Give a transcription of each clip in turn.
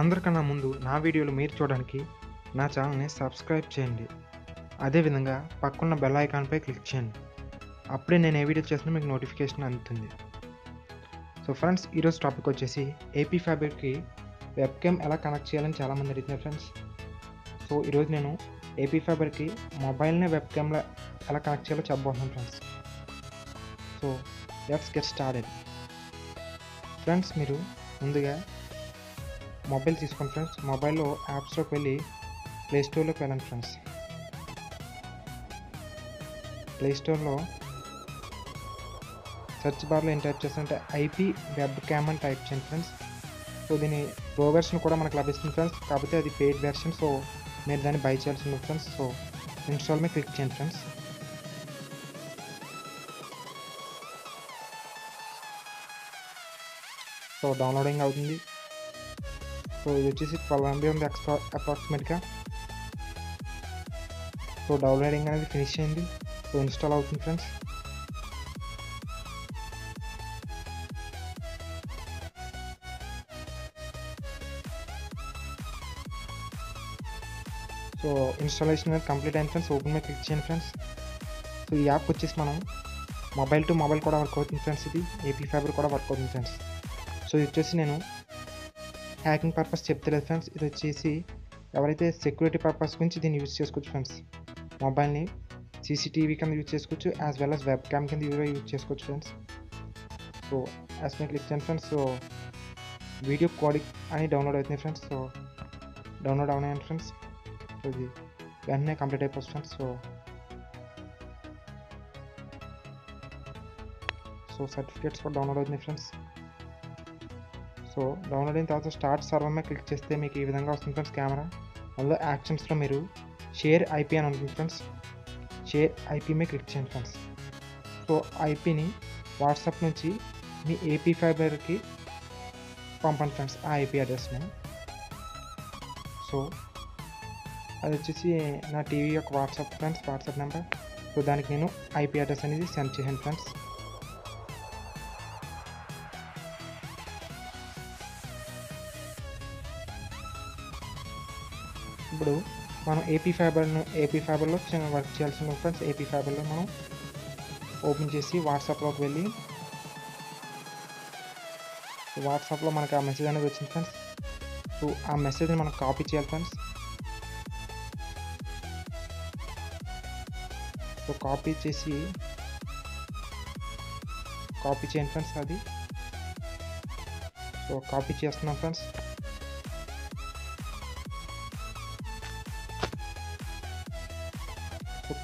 అందరికన్నా ముందు నా వీడియోలు మీరు చూడడానికి నా ఛానల్ని సబ్స్క్రైబ్ చేయండి. అదేవిధంగా పక్కన్న బెల్ ఐకాన్పై క్లిక్ చేయండి. అప్పుడే నేను ఏ వీడియో చేసినా మీకు నోటిఫికేషన్ అందుతుంది. సో ఫ్రెండ్స్ ఈరోజు టాపిక్ వచ్చేసి ఏపీ ఫ్యాబ్రిక్కి వెబ్ క్యామ్ ఎలా కనెక్ట్ చేయాలని చాలామంది అడిగినారు ఫ్రెండ్స్ సో ఈరోజు నేను ఏపీ ఫ్యాబ్రిక్కి మొబైల్ని వెబ్ క్యామ్లో ఎలా కనెక్ట్ చేయాలో చెప్పబోతున్నాను friends so let's get started friends మీరు ముందుగా మొబైల్ తీసుకోండి ఫ్రెండ్స్. మొబైల్లో యాప్స్లోకి వెళ్ళి ప్లే స్టోర్లోకి వెళ్ళండి ఫ్రెండ్స్. ప్లే స్టోర్లో సెర్చ్ బార్లో ఏం టైప్ చేస్తారంటే ఐపీ వెబ్ క్యామ్ అని టైప్ చేయండి ఫ్రెండ్స్. సో దీని ప్రో వెర్షన్ కూడా మనకు లభిస్తుంది ఫ్రెండ్స్. కాకపోతే అది పెయిడ్ వెర్షన్ సో మీరు దాన్ని బై చేయాల్సి ఉంది ఫ్రెండ్స్. సో ఇన్స్టాల్ మీద క్లిక్ చేయండి ఫ్రెండ్స్. సో డౌన్లోడింగ్ అవుతుంది. సో ఇది వచ్చేసి ట్వెల్వ్ ఎంబీ ఉంది ఎక్స్ట్రా అప్రాక్సిమేట్గా సో డౌన్లోడింగ్ అనేది ఫినిష్ అయింది సో ఇన్స్టాల్ అవుతుంది ఫ్రెండ్స్ సో ఇన్స్టాలేషన్ అనేది కంప్లీట్ అయింది ఫ్రెండ్స్ ఓపెన్ మీద క్లిక్ చేయండి ఫ్రెండ్స్ సో ఈ యాప్ వచ్చేసి మనం మొబైల్ టు మొబైల్ కూడా వర్క్ అవుతుంది ఫ్రెండ్స్ ఇది ఏపీ ఫైబర్ కూడా వర్క్ అవుతుంది ఫ్రెండ్స్ సో ఇది వచ్చేసి నేను హ్యాకింగ్ పర్పస్ చెప్తలేదు ఫ్రెండ్స్ ఇది వచ్చేసి ఎవరైతే సెక్యూరిటీ పర్పస్ గురించి దీన్ని యూజ్ చేసుకోవచ్చు ఫ్రెండ్స్ మొబైల్ని సీసీటీవీ కింద యూజ్ చేసుకోవచ్చు as well as web cam కింద కూడా యూజ్ చేసుకోవచ్చు ఫ్రెండ్స్ సో యాజ్ మీద క్లిక్ చేయండి ఫ్రెండ్స్ సో వీడియో కోడింగ్ అని డౌన్లోడ్ అవుతుంది ఫ్రెండ్స్ సో డౌన్లోడ్ అవునాయండి ఫ్రెండ్స్ సో ఇది వెంటనే కంప్లీట్ అయిపోతుంది ఫ్రెండ్స్ సో సో సర్టిఫికేట్స్ కూడా డౌన్లోడ్ అవుతుంది ఫ్రెండ్స్ సో డౌన్లోడ్ అయిన తర్వాత స్టార్ట్ సర్వర్ మీద క్లిక్ చేస్తే మీకు ఈ విధంగా వస్తుంది ఫ్రెండ్స్ కెమెరా అందులో యాక్షన్స్లో మీరు షేర్ ఐపీ అని ఉంటుంది ఫ్రెండ్స్ షేర్ ఐపీ మీద క్లిక్ చేయండి ఫ్రెండ్స్ సో ఐపీని వాట్సాప్ నుంచి మీ ఏపీ ఫైబర్కి పంపండి ఫ్రెండ్స్ ఆ ఐపీ అడ్రస్ని సో అది వచ్చేసి నా టీవీ యొక్క WhatsApp friends WhatsApp number so దానికి నేను ఐపీ అడ్రస్ అనేది సెండ్ చేశాను ఫ్రెండ్స్ ఇప్పుడు మనం ఏపీ ఫైబర్ను ఏపీ ఫైబర్లో చిన్న వర్క్ చేయాల్సిన ఫ్రెండ్స్. ఏపీ ఫైబర్లో మనం ఓపెన్ చేసి వాట్సాప్లోకి వెళ్ళి వాట్సాప్లో మనకి ఆ మెసేజ్ అనేది వచ్చింది ఫ్రెండ్స్. సో ఆ మెసేజ్ని మనం కాపీ చేయాలి ఫ్రెండ్స్. సో కాపీ చేసి కాపీ చేయండి ఫ్రెండ్స్ అది. సో కాపీ చేస్తున్నాం ఫ్రెండ్స్.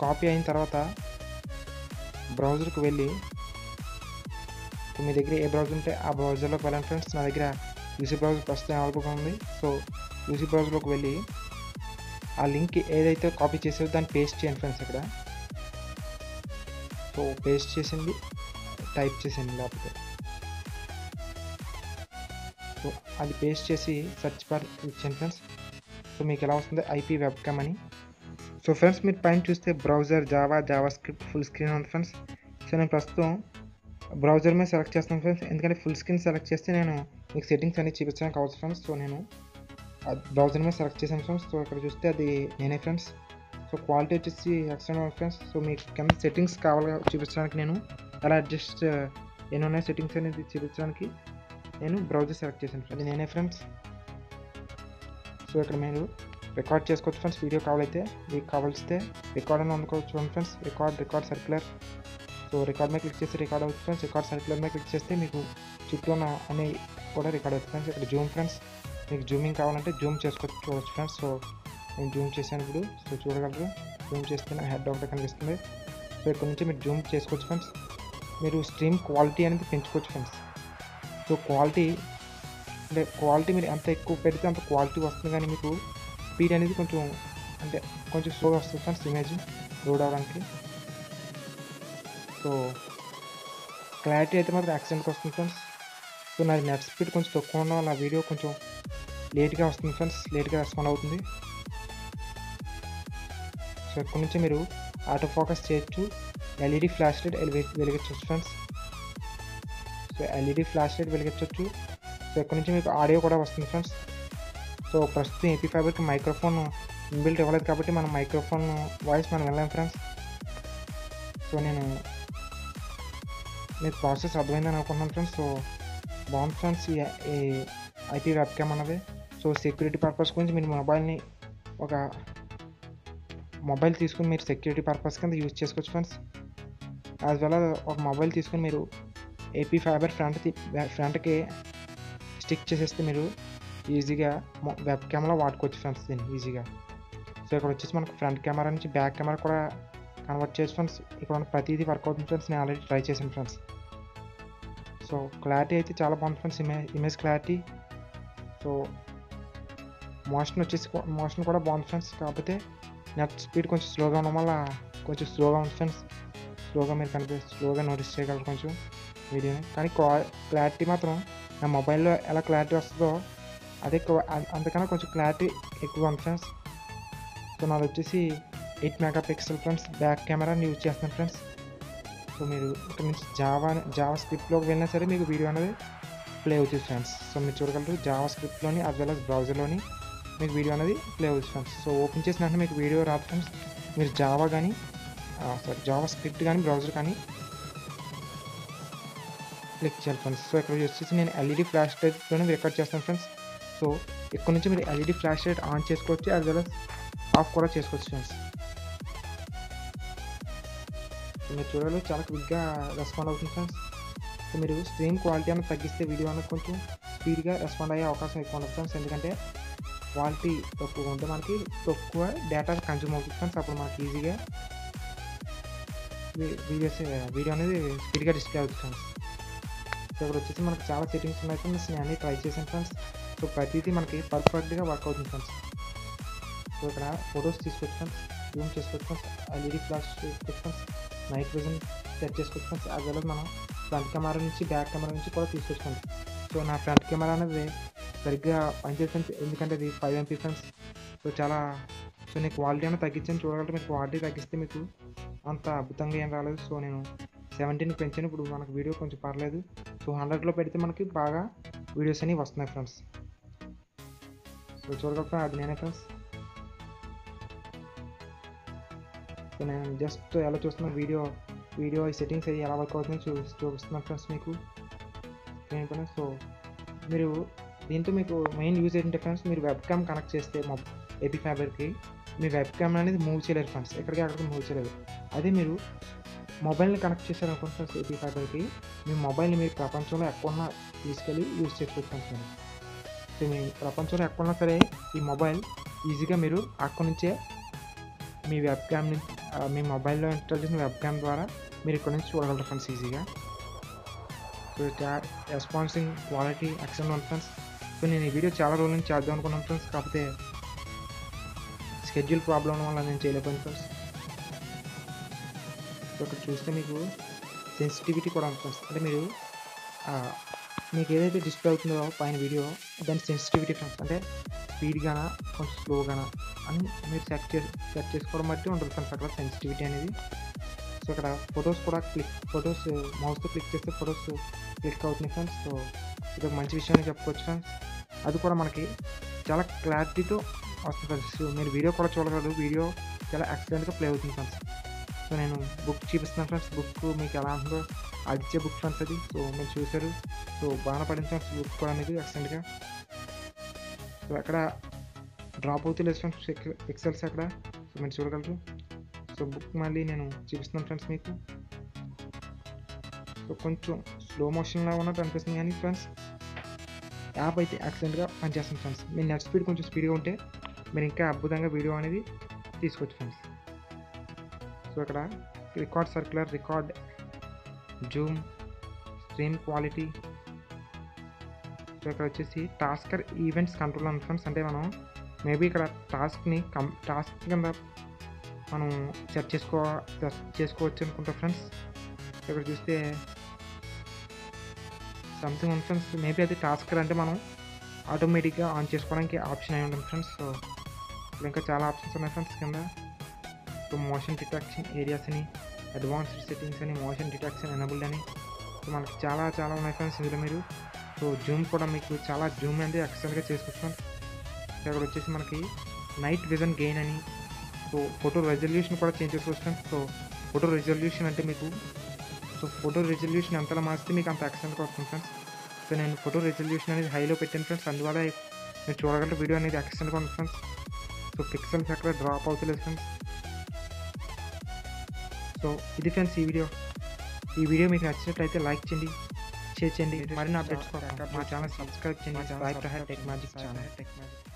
కాపీ అయిన తర్వాత బ్రౌజర్కి వెళ్ళి మీ దగ్గర ఏ బ్రౌజర్ ఉంటే ఆ బ్రౌజర్లోకి వెళ్ళండి ఫ్రెండ్స్ నా దగ్గర యూసీ బ్రౌజర్ ప్రస్తుతం అవైలబుల్గా ఉంది. సో యూసీ బ్రౌజర్లోకి వెళ్ళి ఆ లింక్ ఏదైతే కాపీ చేసారో దాన్ని పేస్ట్ చేయండి ఫ్రెండ్స్ ఇక్కడ సో పేస్ట్ చేసింది టైప్ చేసింది లేకపోతే. సో అది పేస్ట్ చేసి సెర్చ్ బార్ ఇచ్చాను ఫ్రెండ్స్. సో మీకు ఎలా వస్తుంది ఐపీ వెబ్ క్యామ్ అని సో ఫ్రెండ్స్ మీరు పైన చూస్తే browser Java JavaScript full screen ఉంది ఫ్రెండ్స్ సో నేను ప్రస్తుతం బ్రౌజర్ మీద సెలెక్ట్ చేస్తాను ఫ్రెండ్స్ ఎందుకంటే ఫుల్ స్క్రీన్ సెలెక్ట్ చేస్తే నేను మీకు సెట్టింగ్స్ అన్ని చూపించడానికి అవచ్చు ఫ్రెండ్స్ సో నేను బ్రౌజర్ మీద సెలెక్ట్ చేశాను ఫ్రెండ్స్ సో ఇక్కడ చూస్తే అది నేనే ఫ్రెండ్స్ సో క్వాలిటీ వచ్చేసి ఎక్స్టర్నల్ ఫ్రెండ్స్ సో మీకు కింద సెట్టింగ్స్ కావాలి చూపించడానికి నేను ఎలా అడ్జస్ట్ ఎన్ని ఉన్నాయి సెట్టింగ్స్ అనేది చూపించడానికి నేను బ్రౌజర్ సెలెక్ట్ చేశాను అది నేనే ఫ్రెండ్స్ సో ఇక్కడ మీరు రికార్డ్ చేసుకోవచ్చు ఫ్రెండ్స్ వీడియో కావాలైతే మీకు కావాల్సితే రికార్డ్ అని అందుకోవచ్చు friends record record circular so record మీద క్లిక్ చేసి రికార్డ్ అవుతుంది ఫ్రెండ్స్ రికార్డ్ సర్క్యులర్ మీద క్లిక్ చేస్తే మీకు చుట్టూ ఉన్న అన్ని కూడా రికార్డ్ అవుతుంది ఫ్రెండ్స్ ఇక్కడ జూమ్ ఫ్రెండ్స్ మీకు జూమింగ్ కావాలంటే జూమ్ చేసుకోవచ్చు చూడవచ్చు ఫ్రెండ్స్ సో నేను జూమ్ చేశాను ఇప్పుడు. సో చూడగలరు. జూమ్ చేస్తే నా హెడ్ ఒకటి కనిపిస్తుంది. సో ఇక్కడ నుంచి మీరు జూమ్ చేసుకోవచ్చు ఫ్రెండ్స్ మీరు స్ట్రీమ్ క్వాలిటీ అనేది పెంచుకోవచ్చు ఫ్రెండ్స్ సో క్వాలిటీ అంటే క్వాలిటీ మీరు ఎంత ఎక్కువ పెడితే అంత క్వాలిటీ వస్తుంది కానీ మీకు స్పీడ్ అనేది కొంచెం అంటే కొంచెం స్లోగా వస్తుంది ఫ్రెండ్స్ ఇమేజ్ లోడ్ అవ్వడానికి సో క్లారిటీ అయితే మాత్రం యాక్సిడెంట్కి వస్తుంది ఫ్రెండ్స్. సో నాది నెట్ స్పీడ్ కొంచెం తక్కువ ఉన్న నా వీడియో కొంచెం లేట్గా వస్తుంది ఫ్రెండ్స్. లేట్గా రెస్పాండ్ అవుతుంది. సో ఇక్కడ నుంచి మీరు ఆటో ఫోకస్ చేయొచ్చు LED flash light వెలిగించవచ్చు friends. So LED flash light వెలిగించవచ్చు. So ఇక్కడ నుంచి మీకు ఆడియో కూడా వస్తుంది ఫ్రెండ్స్. సో ప్రస్తుతం ఏపీ ఫైబర్కి మైక్రోఫోన్ ఇన్బిల్ట్ ఇవ్వలేదు కాబట్టి మనం మైక్రోఫోన్ వాయిస్ మనం వెళ్ళాం ఫ్రెండ్స్. సో నేను మీకు ప్రాసెస్ అర్థమైందని అనుకుంటున్నాను ఫ్రెండ్స్. సో బాగుంది ఫ్రెండ్స్ ఈ ఐపీ వెబ్ క్యామ్ అన్నది. సో సెక్యూరిటీ పర్పస్ గురించి మీరు మొబైల్ని ఒక మొబైల్ తీసుకుని మీరు సెక్యూరిటీ పర్పస్ కింద యూజ్ చేసుకోవచ్చు ఫ్రెండ్స్. యాజ్ వెల్ ఒక మొబైల్ తీసుకుని మీరు ఏపీ ఫైబర్ ఫ్రంట్ ఫ్రంట్కి స్టిక్ చేసేస్తే మీరు ఈజీగా వెబ్ కెమెరా వాడుకోవచ్చు ఫ్రెండ్స్ దీన్ని ఈజీగా. సో ఇక్కడ వచ్చేసి మనకు ఫ్రంట్ కెమెరా నుంచి బ్యాక్ కెమెరా కూడా కన్వర్ట్ చేసి ఫ్రెండ్స్. ఇక్కడ ఉన్న ప్రతిదీ వర్క్ అవుతుంది ఫ్రెండ్స్. నేను ఆల్రెడీ ట్రై చేశాను ఫ్రెండ్స్. సో క్లారిటీ అయితే చాలా బాగుంది friends. Image image clarity. So motion వచ్చేసి మోషన్ కూడా బాగుంది ఫ్రెండ్స్. కాకపోతే నెట్ స్పీడ్ కొంచెం స్లోగా ఉండడం వల్ల కొంచెం స్లోగా ఉంది ఫ్రెండ్స్. స్లోగా మీరు కనిపి స్లోగా నోటీస్ చేయగలరు కొంచెం వీడియోని. కానీ క్లారిటీ మాత్రం నా మొబైల్లో ఎలా క్లారిటీ వస్తుందో అదే అంతకన్నా కొంచెం క్లారిటీ ఎక్కువ ఉంది ఫ్రెండ్స్ సో నాది వచ్చేసి eight mega pixel friends back కెమెరాని యూజ్ చేస్తున్నాను ఫ్రెండ్స్ సో మీరు ఇక్కడ నుంచి జావా జావా స్క్రిప్ట్లోకి వెళ్ళినా సరే మీకు వీడియో అనేది ప్లే అవుతుంది ఫ్రెండ్స్ సో మీరు చూడగలరు జావా స్క్రిప్ట్లోని అస్ వెల్ అస్ బ్రౌజర్లోని మీకు వీడియో అనేది ప్లే అవుతుంది ఫ్రెండ్స్ సో ఓపెన్ చేసిన వెంటనే మీకు వీడియో రాదు ఫ్రెండ్స్ మీరు జావా కానీ సారీ జావా స్క్రిప్ట్ కానీ బ్రౌజర్ కానీ క్లిక్ చేయాలి ఫ్రెండ్స్ సో ఇక్కడ వచ్చేసి నేను ఎల్ఈడి ఫ్లాష్ టైప్లోనే రికార్డ్ చేస్తాను ఫ్రెండ్స్ సో ఇక్కడ నుంచి మీరు ఎల్ఈడి ఫ్లాష్ లైట్ ఆన్ చేసుకోవచ్చు యాజ్ వెల్ అస్ ఆఫ్ కూడా చేసుకోవచ్చు ఫ్రెండ్స్ మీరు చూడాలి చాలా క్విక్గా రెస్పాండ్ అవుతుంది ఫ్రెండ్స్ సో మీరు స్క్రీన్ క్వాలిటీ అనేది తగ్గిస్తే వీడియో అనేది కొంచెం స్పీడ్గా రెస్పాండ్ అయ్యే అవకాశం ఎక్కువ ఉంటుంది ఫ్రెండ్స్ ఎందుకంటే క్వాలిటీ తక్కువ ఉంటే మనకి తక్కువ డేటా కన్జ్యూమ్ అవుతుంది ఫ్రెండ్స్ అప్పుడు మనకి ఈజీగా వీడియోస్ వీడియో అనేది స్పీడ్గా డిస్ప్లే అవుతుంది ఫ్రెండ్స్ సో ఇక్కడ వచ్చేసి మనకు చాలా సెట్టింగ్స్ ఉన్నాయి ఫ్రెండ్స్ నేను అన్ని ట్రై చేశాను ఫ్రెండ్స్ సో ప్రతిదీ మనకి పర్ఫెక్ట్గా వర్క్ అవుతుంది ఫ్రెండ్స్ సో ఇక్కడ ఫొటోస్ తీసుకోవచ్చు ఫ్రెండ్స్ జూమ్ చేసుకోవచ్చు ఫ్రెండ్స్ ఎల్ఈడి ఫ్లాష్ చేసుకోవచ్చు ఫ్రెండ్స్ నైట్ విజన్ సెట్ చేసుకోవచ్చు ఫ్రెండ్స్ అది వెల్ మనం ఫ్రంట్ కెమెరా నుంచి బ్యాక్ కెమెరా నుంచి కూడా తీసుకోవచ్చు ఫ్రెండ్స్ సో నా ఫ్రంట్ కెమెరా అనేది సరిగ్గా పనిచేస్తుంది ఎందుకంటే ఇది ఫైవ్ ఎంపీ ఫ్రెండ్స్ సో చాలా సో నేను క్వాలిటీ అనేది తగ్గించాను చూడగలరు మీకు క్వాలిటీ తగ్గిస్తే మీకు అంత అద్భుతంగా ఏం రాలేదు. సో నేను సెవెంటీన్కి పెంచాను ఇప్పుడు మనకు వీడియో కొంచెం పర్లేదు. సో హండ్రెడ్లో పెడితే మనకి బాగా వీడియోస్ అనేవి వస్తున్నాయి ఫ్రెండ్స్ సో చూడగలుగుతా అది నేనే ఫ్రెండ్స్ సో నేను జస్ట్ ఎలా చూస్తున్నా వీడియో వీడియో సెట్టింగ్స్ అవి ఎలా వర్క్ అవుతుందో చూ చూపిస్తున్నాను ఫ్రెండ్స్ మీకు. స్క్రీన్ పైన. సో మీరు దీంతో మీకు మెయిన్ యూజ్ ఏంటంటే ఫ్రెండ్స్ మీరు వెబ్ క్యామ్ కనెక్ట్ చేస్తే మా ఏపీ ఫ్యాబర్కి మీ వెబ్ క్యామ్ అనేది మూవ్ చేయలేరు ఫ్రెండ్స్ ఎక్కడికి అక్కడికి మూవ్ చేయలేదు. అదే మీరు మొబైల్ని కనెక్ట్ చేశారు ఫ్రెండ్స్ ఏపీ ఫ్యాబర్కి మీ మొబైల్ని మీరు ప్రపంచంలో ఎక్కడున్నా తీసుకెళ్ళి యూజ్ చేసుకోవచ్చు ఫ్రెండ్స్ మీరు సో మీ ప్రపంచంలో ఎక్కడున్నా సరే ఈ మొబైల్ ఈజీగా మీరు అక్కడి నుంచే మీ వెబ్ క్యామ్ నుంచి మీ మొబైల్లో ఇన్స్టాల్ చేసిన వెబ్ క్యామ్ ద్వారా మీరు ఇక్కడ నుంచి చూడగలరు ఫ్రెండ్స్ ఈజీగా సో రెస్పాన్సింగ్ క్వాలిటీ ఎక్సలెంట్ ఉంది ఫ్రెండ్స్ సో నేను ఈ వీడియో చాలా రోజుల నుంచి చేద్దాం అనుకున్నాను ఫ్రెండ్స్ కాకపోతే స్కెడ్యూల్ ప్రాబ్లం వల్ల నేను చేయలేకపోయాను ఫ్రెండ్స్ సో ఇక్కడ చూస్తే మీకు సెన్సిటివిటీ కూడా ఉంది ఫ్రెండ్స్ అంటే మీరు మీకు ఏదైతే డిస్ప్లే అవుతుందో పైన వీడియో దాని సెన్సిటివిటీ ఫ్రెండ్స్ అంటే స్పీడ్గానా కొంచెం స్లోగానా అని మీరు సెట్ చే సెట్ చేసుకోవడం బట్టి ఉంటుంది ఫ్రెండ్స్ అక్కడ సెన్సిటివిటీ అనేది. సో ఇక్కడ ఫొటోస్ కూడా క్లిక్ ఫొటోస్ మౌస్తో క్లిక్ చేస్తే ఫొటోస్ క్లిక్ అవుతున్నాయి ఫ్రెండ్స్. సో ఇది ఒక మంచి విషయాన్ని చెప్పుకోవచ్చు ఫ్రెండ్స్. అది కూడా మనకి చాలా క్లారిటీతో వస్తుంది ఫ్రెండ్స్. సో మీరు వీడియో కూడా చూడగలరు. వీడియో చాలా ఎక్సలెంట్గా ప్లే అవుతుంది ఫ్రెండ్స్. సో నేను బుక్ చూపిస్తున్నాను ఫ్రెండ్స్. బుక్ మీకు ఎలా ఉంటుందో ఆదిత్య బుక్ ఫ్రెండ్స్ అది. సో మీరు చూశారు. సో బాగా పడింది ఫ్రెండ్స్ బుక్ కూడా అనేది ఎక్సలెంట్గా సో అక్కడ డ్రాప్ అవుతలేదు ఫ్రెండ్స్ ఎక్సెల్స్ అక్కడ. సో మీరు చూడగలరు. సో బుక్ మళ్ళీ నేను చూపిస్తున్నాను ఫ్రెండ్స్ మీకు. సో కొంచెం స్లో మోషన్లో ఉన్నట్టు అనిపిస్తుంది కానీ ఫ్రెండ్స్ యాప్ అయితే యాక్సిడెంట్గా పనిచేస్తుంది ఫ్రెండ్స్ మీ నెట్ స్పీడ్ కొంచెం స్పీడ్గా ఉంటే మీరు ఇంకా అద్భుతంగా వీడియో అనేది తీసుకోవచ్చు ఫ్రెండ్స్ సో ఇక్కడ record circular record zoom stream quality so ఇక్కడ వచ్చేసి టాస్కర్ ఈవెంట్స్ కంట్రోల్ ఉంది ఫ్రెండ్స్ అంటే మనం మేబీ ఇక్కడ టాస్క్ని కం టాస్క్ కింద మనం సెట్ చేసుకో చేసుకోవచ్చు అనుకుంటా ఫ్రెండ్స్ ఇక్కడ చూస్తే సంథింగ్ ఉంది ఫ్రెండ్స్ మేబీ అది టాస్కర్ అంటే మనం ఆటోమేటిక్గా ఆన్ చేసుకోవడానికి ఆప్షన్ అయి ఉంటుంది ఫ్రెండ్స్ సో ఇంకా చాలా ఆప్షన్స్ ఉన్నాయి ఫ్రెండ్స్ కింద. మోషన్ డిటెక్షన్ ఏరియాస్ని అడ్వాన్స్డ్ సెట్టింగ్స్ అని మోషన్ డిటెక్షన్ ఎనబుల్డ్ అని. సో మనకి చాలా చాలా ఉన్నాయి ఫ్రెండ్స్ ఇందులో మీరు. సో జూమ్ కూడా మీకు చాలా జూమ్ అనేది ఎక్సలెంట్గా చేసుకోవచ్చు ఇక్కడ వచ్చేసి మనకి నైట్ విజన్ గెయిన్ అని సో ఫోటో రెజల్యూషన్ కూడా చేంజ్ చేసుకోవచ్చు సో ఫోటో రెజల్యూషన్ అంటే మీకు సో ఫోటో రెజల్యూషన్ ఎంతలా మార్చితే మీకు అంత ఎక్సలెంట్గా వస్తుంది ఫ్రెండ్స్ సో నేను ఫోటో రెజల్యూషన్ అనేది హైలో పెట్టాను ఫ్రెండ్స్ అందువల్ల మీరు చూడగలరు వీడియో అనేది ఎక్సలెంట్గా ఉంది ఫ్రెండ్స్ సో పిక్సెల్స్ ఎక్కడ డ్రాప్ అవుతలేదు ఫ్రెండ్స్ సో ఇది ఫ్రెండ్స్ ఈ వీడియో ఈ వీడియో మీకు నచ్చినట్లయితే లైక్ చేయండి షేర్ చేయండి మరిన్ని అప్డేట్స్ కోసం మా ఛానల్ సబ్స్క్రైబ్ చేయండి టెక్ మ్యాజిక్ ఛానల్